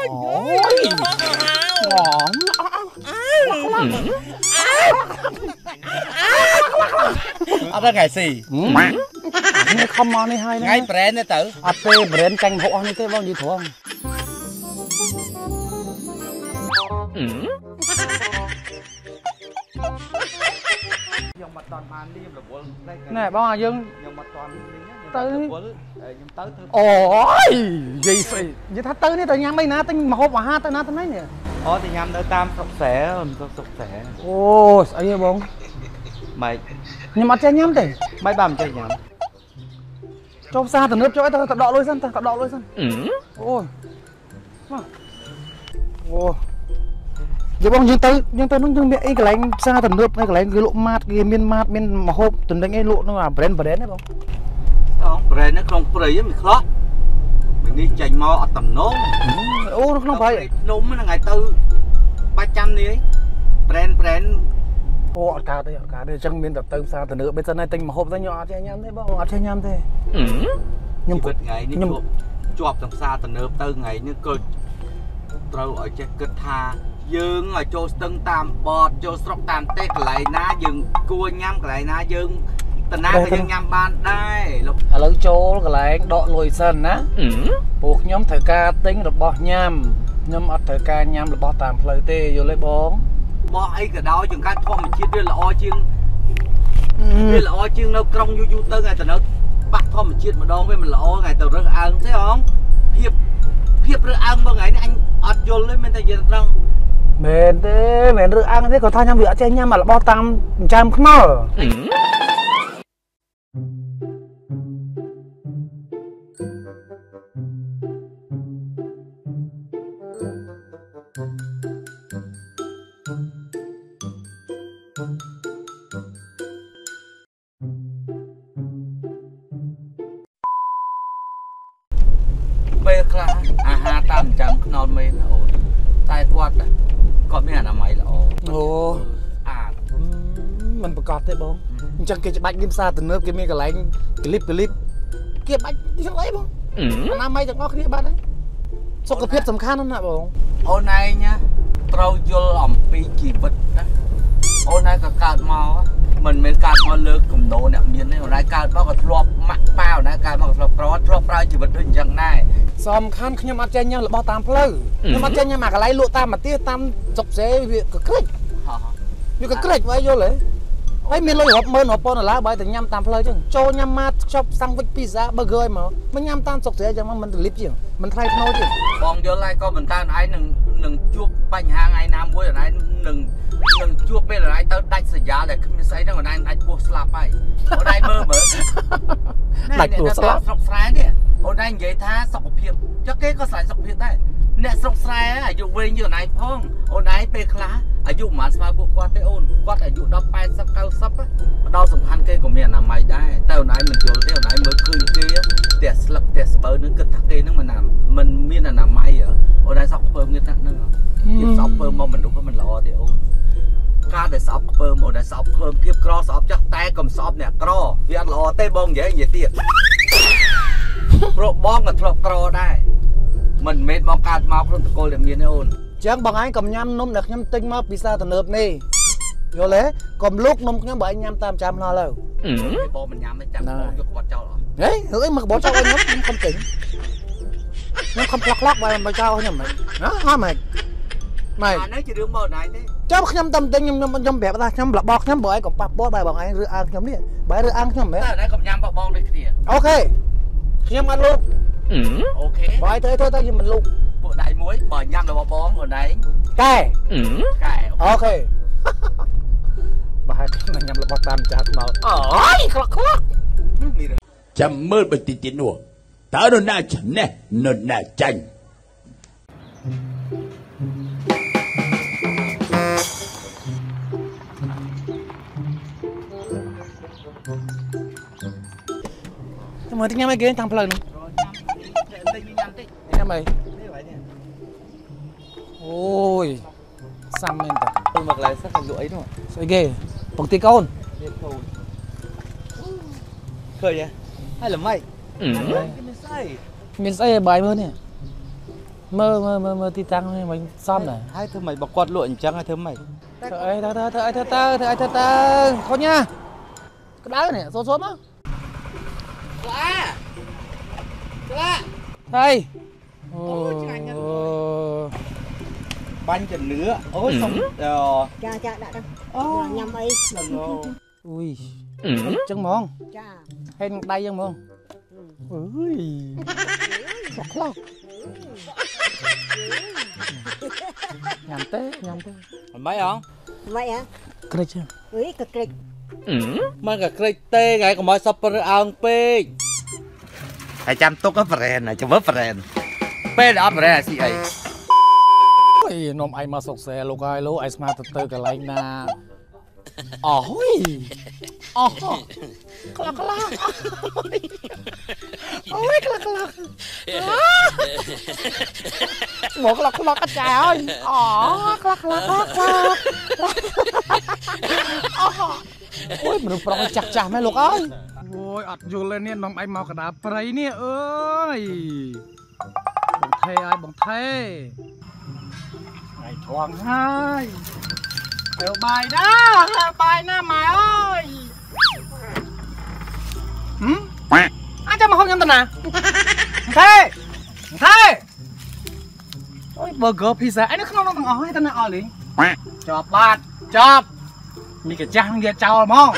អូយងំអត់ថ្ងៃស៊ីនេះខំមកនេះហើយថ្ងៃប្រែនទេទៅអត់ទេប្រេនចាញ់ហុកអស់នេះទេបងនិយាយត្រង់ខ្ញុំមិនតន់បានលៀមរវល់ផ្លេចណែបងអាយើងខ្ញុំមិនតន់លៀមខ្ញុំទៅរវល់ ខ្ញុំទៅធ្វើអូយនិយាយស្អីនិយាយថាទៅនេះទៅញ៉ាំអីណាទិញម្ហូបអាហារទៅណាទៅណីនេះអូទៅញ៉ាំនៅតាមស្រុកស្រែអូនស្រុកស្រែអូស្អីហ៎បងម៉េចខ្ញុំអត់ចេះញ៉ាំទេម៉េចបានមិនចេះញ៉ាំចូលផ្សារទំនើបចូលអីទៅទៅដកលុយសិនទៅទៅដកលុយសិនអូយមកអូយបងយើងទៅយើងទៅនោះយើងមានអីកន្លែងផ្សារទំនើបអីកន្លែងគេលក់ម៉ាតគេមានម៉ាតមានម្ហូបទំនិញអីលក់នោះអា brand brand ហ្នឹងបងអូប្រែននៅក្នុង ព្រៃហ្នឹងមិនខ្លោះមីនេះចេញមកអត់តំណងអូនៅក្នុងប្រៃភ្នំហ្នឹងថ្ងៃទៅបាច់ចាំនេះប្រែនប្រែនអូអត់កើតទេអត់កើតទេអញ្ចឹងមានតែទៅផ្សារទំនើបមិនសិនហើយទិញម្ហូបទៅខ្ញុំអត់ចេះញ៉ាំទេបងអត់ចេះញ៉ាំទេខ្ញុំជីវិតថ្ងៃនេះខ្ញុំជាប់ជាប់ទាំងផ្សារទំនើបទៅថ្ងៃនេះក៏ត្រូវឲ្យចេះគិតថាយើងឲ្យចូលស្ទឹងតាមបតចូលស្រុកតាមប្រទេសកន្លែងណាយើងគួរញ៉ាំកន្លែងណាយើង តាណាក៏យើងញ៉ាំបានដែរលោកឥឡូវចូលកន្លែងដកលុយសិនណាពួកខ្ញុំត្រូវការទិញរបស់ញ៉ាំខ្ញុំអត់ត្រូវការញ៉ាំរបស់តាមផ្លូវទេយល់ទេបងបោះអីក៏ដោយចង្កាត់ធម្មជាតិវាល្អជាងវាល្អជាងនៅក្រុងយូរយូរទៅថ្ងៃទៅនៅបាក់ធម្មជាតិម្ដងវាមិនល្អថ្ងៃទៅរើសអើងទេហងភាពភាពរើសអើងបងថ្ងៃនេះអញអត់យល់ទេមែនតែនិយាយត្រង់មែនទេមែនឬអាំងទេគាត់ថាខ្ញុំវាអត់ចេះញ៉ាំអារបស់តាមចិញ្ចើមខ្នុរពេល ខ្លះអាហារតាមចិញ្ចឹមខ្នល់មែនណាអូនតែគាត់គាត់មានអនាម័យល្អអូស្អាតមិនប្រកាសទេបងអញ្ចឹងគេច្បាច់មានផ្សារទំនើបគេមានកន្លែងក្លីបក្លីបគេបាច់យ៉ាងអីបងអនាម័យទាំងអស់គ្នាបាត់ហើយសុខភាពសំខាន់ណាស់ណាបងអូនឯងណាត្រូវយល់អំពីជីវិតណាអូនឯងក៏កើតមក មិនមែនកើតមកលើកកំណោអ្នកមានទេអូនឯងកើតមកក៏ធ្លាប់ម៉ាក់ប៉ាអូនឯងកើតមកក៏ធ្លាប់ប្រធ្លាប់ប្រើជីវិតដូចអញ្ចឹងដែរសំខាន់ខ្ញុំអត់ចេះញ៉ាំរបស់តាមផ្លូវខ្ញុំអត់ចេះញ៉ាំអាកន្លែងលក់តាមមាទាតាមសុកសេវាក៏ក្រិចហោះវាក៏ក្រិចបើយល់ទេហើយមានលុយរាប់ម៉ឺនរាប់ពាន់ដុល្លារបើតែញ៉ាំតាមផ្លូវចឹងចូលញ៉ាំម៉ាតខ្ចប់សាំងវិចពីហ្សាប៊ឺហ្គឺឲ្យមកមិនញ៉ាំតាមសុកសេចឹងមកមិនទលិបជាងមិនថ្លៃថ្នូរជាងបងយល់ហើយក៏មិនតានឯងនឹងនឹងជួបបញ្ហាថ្ងៃណាមួយអូនឯងនឹង នឹងជួបពេលអូនឯងទៅដាច់សញ្ញាដែលគ្មានស្អីហ្នឹងអូនឯងដាច់ពោះស្លាប់ហើយអូនឯងមើលមើលដាច់ពោះស្លាប់ស្រុកស្រែនេះអូនឯងនិយាយថាសុខភាពចុះគេក៏ស្រឡាញ់សុខភាពដែរអ្នកស្រុកស្រែអាយុវែងជាងអូនឯងផងអូនឯងពេលខ្លះអាយុប្រហែលស្មើពួកគាត់ទេអូនគាត់អាយុដល់80 90ម្ដងសំខាន់គេក៏មានអនាម័យដែរតែអូនឯងមិនយល់ទេអូនឯងមើលឃើញគេផ្ទះ ស្លឹកផ្ទះស្បូវនឹងគិតថាគេនឹងមិនណាមិនមានអនាម័យហ៎អូនឯងសក់ខ្ពើមគេថាហ្នឹងហ៎ភាពសក់ខ្ពើមមកមនុស្សក៏មិនល្អទេអូនការដែលស្អប់ខ្ពើមអូនដែលស្អប់ខ្ពើមភាពក្រស្អប់ចាស់តែកុំស្អប់អ្នកក្រវាអត់ល្អទេបងនិយាយនិយាយទៀតព្រោះបងក៏ធ្លាប់ក្រដែរមិនមែនបងកើតមកក្នុងតកូលដែលមានទេអូនចឹងបងឯងកុំញ៉ាំនំដែលខ្ញុំទិញមកពីផ្សារទំនើបនេះយល់ទេកុំលូកនំខ្ញុំបើឯងញ៉ាំតាមចាំឡោទៅបងមិនញ៉ាំទេចាំបងយកក្បត់ចោល អស់ហេហឺអីមកបោះចោលឲ្យខ្ញុំខ្ញុំខំទិញខ្ញុំខំផ្លក់ផ្លក់បើមកចោលខ្ញុំមិនណាហ៎ម៉េចម៉េចអានេះជារឿងមកណៃទេចាំខ្ញុំតែទិញខ្ញុំខ្ញុំខ្ញុំប្រាប់ថាខ្ញុំរបស់ខ្ញុំបើឯងកុំប៉ះពាល់បែរបងឯងឬអាងខ្ញុំនេះបែរឬអាងខ្ញុំមែនតែណៃកុំញ៉ាំបបងដូចគ្នាអូខេខ្ញុំអត់លូកអូខេបើឯងទៅទៅទៅខ្ញុំមិនលូកពួកដៃមួយបើញ៉ាំរបស់បងអូនឯងកែកែអូខេបើឯងខ្ញុំញ៉ាំរបស់តាមចាត់មកអូយខ្លាក់ខ្លាក់មាន ចាំមើលបើតិចទៀតនោះតើនរណាឆណេះនរណាចាញ់តែមើលទីញ៉ាំអីគេតាមផ្លូវនោះតិចញ៉ាំតិ ចញ៉ាំអីនេះហើយនេះអូយសាំមែនតាចូលមកកន្លែងសិនទៅលក់អីនោះស្អីគេបង្ទីកូននេះខូនឃើញហ៎ហើយល្មិចគេមានស្អីមានស្អីឲ្យបាយមើលនេះ មើលមើលមើលមើលទីតាំងនេះមិនសមដែរហើយធ្វើម៉េចបើគាត់លក់អញ្ចឹងហើយធ្វើម៉េចធ្វើអីទៅទៅធ្វើអីទៅទៅធ្វើអីទៅទៅខុញណាក្តៅនេះសូនសូនមកក្លាក្លាហើយអូឆ្ងាញ់ណាស់បាញ់ជំនឿអូយសុំអចាចាដាក់ទៅអូញ៉ាំអីដឹងអូអុយចឹងហ្មងចាហេតុនឹងដៃចឹងហ្មងអើយខ្លោះខ្លោះញ៉ាំទេញ៉ាំទេមិនម៉េចអងម៉េចហ៎ក្រិចចឹងអុយក៏ក្រិចមិនក៏ក្រិចទេថ្ងៃកុំឲ្យសពព្រឺអើងពេកហើយចាំទុកក៏ប្រែនចាំមើលប្រែនពេលអត់ប្រែនអាស៊ីអីអីនំឯងមកសុកសែលោកហើយលោកឯងស្មាទៅទៅកន្លែងណាអោហុយ អោក្លាក់ក្លាក់អូយក្លាក់ក្លាក់មកក្លាក់ក្លាក់កាចាយអូក្លាក់ក្លាក់ក្លាក់ក្លាក់អូយមនុស្សប្រុសចាស់ចាស់មែនលោកអើយអូយអត់យល់ទេនេះនំឯងមកកដាព្រៃនេះអើយបងថេអើយបងថេ ngày thoáng hai Đều bài đó, là bài na mày ơi Hử? Ai cho mà không nhầm tình à? Thế Thế Ôi, burger pizza, anh nó không nó thằng ói tên là ói liền Chọp bát, chọp Mì cái trang kia chào mong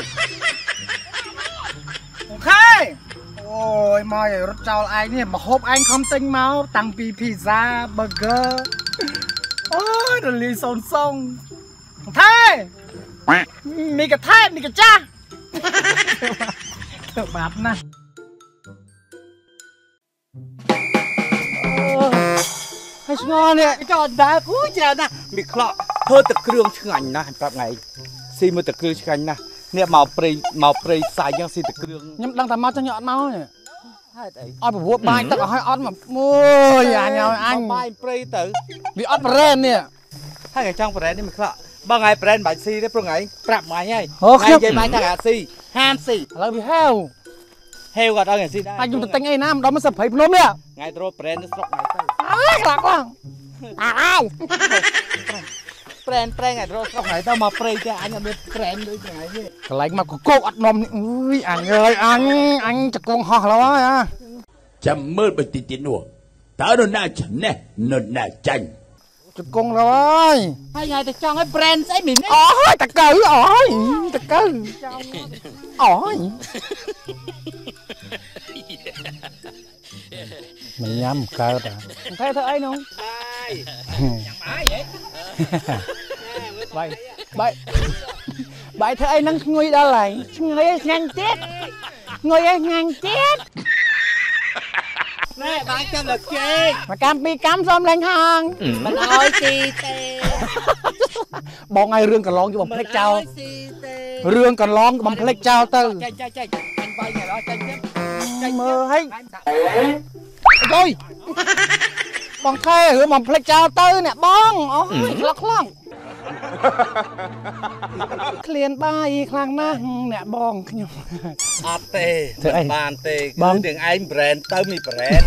Thế Ôi, mời rút chào anh nè, mà hộp anh không tinh máu Tăng pi pizza, burger អូយរលីសូនសុងថែមីកថែមីកចាស់ទៅបាត់ណា ឆ្ងល់នេះចោលដើរគូច្រើនណាស់មីក្លក់ធ្វើទឹកគ្រឿងឆ្ងាញ់ណាស់ប្រាប់ថ្ងៃស៊ីមើលទឹកគ្រឿងឆ្ងាញ់ណាស់នេះមកព្រៃមកព្រៃផ្សាយយ៉ាងស៊ីទឹកគ្រឿងខ្ញុំដឹងតែមកចង់យកអត់មកនេះហេតុអីអត់ប្រវត្តិបាយទឹកឲ្យអត់មកមួយអញឲ្យអញបាយព្រៃទៅវាអត់ប្រេននេះហើយក៏ចង់ប្រែននេះមិនខ្លក់បើថ្ងៃប្រែនបាច់ស៊ីទេព្រោះថ្ងៃប្រាប់ម៉ាញ់ហើយអូខ្ញុំនិយាយម៉ាញ់ថាអាស៊ីហាមស៊ីឥឡូវវាហាវហេវក៏ដល់ថ្ងៃស៊ីដែរហើយខ្ញុំទៅទិញអីណាមិនដល់មកសភ័យភ្នំនេះថ្ងៃត្រោប្រែនទៅស្រុកថ្ងៃទៅ អើយខ្លាក់ខ្លាំងអើយប្រែនប្រែនថ្ងៃត្រោស្រុកថ្ងៃទៅមកព្រៃទេអញអត់មានប្រែនដូចថ្ងៃនេះកន្លែងមកកកោកអត់នំនេះអើយអញអើយអញអញចកងហោះឡើយអាចាំមើលបើតិចទៀតនោះតើនរណាឈ្នះនរណាចាញ់ចកងឡើយហើយថ្ងៃទៅចង់ឲ្យប្រែនស្អីមីនេះអូយតកៅអូយតកៅអូយ មិនញ៉ាំកើតអាតែធ្វើអីនោះហើយញ៉ាំបាយហ៎បាយបាយបាយធ្វើអីនឹងឈ្ងុយដល់ហើយឈ្ងុយឆ្ងាញ់ទៀតឈ្ងុយឲ្យឆ្ងាញ់ទៀតណែបាយចាំលើជេកមកកម្មពីរកម្មសុំលេងហងមិនអោយស៊ីទេបងឲ្យរឿងកន្លងយកបំភ្លេចចោលស៊ីទេរឿងកន្លងបំភ្លេចចោលទៅចេញចេញចេញអញបាយថ្ងៃដល់ចេញទៀតចេញមើលឲ្យបាញ់ដាក់ អុយបងថែរឿងបំភ្លេចចោលទៅអ្នកបងអូយខ្លោះខ្លោះ ក្លៀនបាយខ្លាំងណាស់អ្នកបងខ្ញុំអត់ទេធ្វើអីបានទេបងគឺទាំងឯង brand ទៅមី brand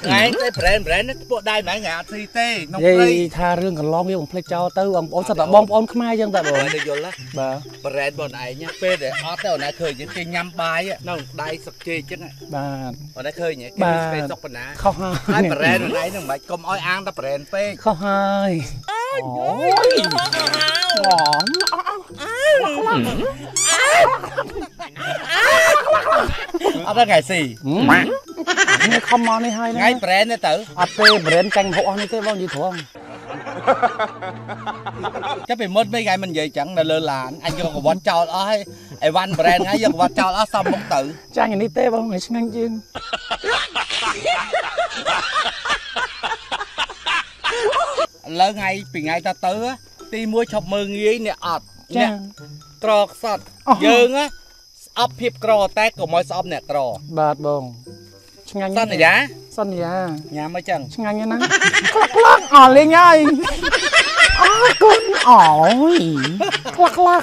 ថ្ងៃទៅ brand brand នេះពួកដៃម្ល៉េះថ្ងៃអត់ស៊ីទេក្នុងនិយាព្រៃយថារឿងកន្លងវាបំភ្លេចចោលទៅបងប្អូនសិតតែបងប្អូនខ្មែរចឹងតែបងហើយទៅយល់ណាបាទ brand បងឯងណាពេលដែលអត់ទៅអូនឯងឃើញយើងគេញ៉ាំបាយនៅដៃសឹកជេកចឹងបាទអូនឯងឃើញទេគេបាទមានស្ពេសុកប៉ុណ្ណាខុសហើហើយយ brand ខ្លួនឯងហ្នឹងមិនបាច់កុំឲ្យអាងតែ brand ពេកខុសហើយអូយ ហមអត់ដល់ថ្ងៃស៊ីនេះខំមកនេះហើយថ្ងៃ brand នេះទៅអត់ទេប្រេនចាញ់ហុកអស់នេះទេបងនិយាយត្រង់ចាំពីមុនមិនថ្ងៃមិននិយាយចឹងនៅលើឡានអញយកកង្វត់ចោលអស់ហើយអីវ៉ាន់ brand ថ្ងៃយកកង្វត់ចោលអស់សំមុខទៅចាញ់អានេះទេបងមិនឆ្ងាញ់ជាងឥឡូវថ្ងៃពីថ្ងៃតទៅ ទី1ឈប់មើងងាយអ្នកអត់ចាអ្នកក្រខ្សត់អស់យើងណាស្អប់ភាពក្រតែកុំឲ្យស្អប់អ្នកក្របាទបងឆ្ងាញ់សន្យាសន្យាញ៉ាំអីចឹងឆ្ងាញ់ណាស់ខ្លាក់ខ្លាក់អស់លេងហើយអើគុណអូយខ្លាក់ខ្លា